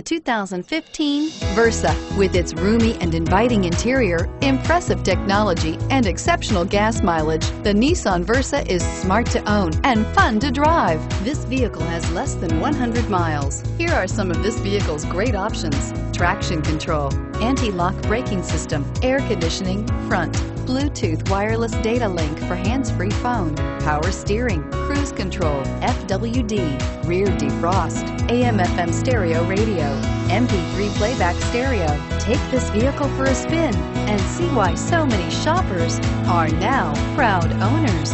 The 2015 Versa. With its roomy and inviting interior, impressive technology, and exceptional gas mileage, the Nissan Versa is smart to own and fun to drive. This vehicle has less than 100 miles. Here are some of this vehicle's great options. Traction control, anti-lock braking system, air conditioning, front, Bluetooth wireless data link for hands-free phone, power steering, cruise control, FWD, rear defrost, AM FM stereo radio, MP3 playback stereo. Take this vehicle for a spin and see why so many shoppers are now proud owners.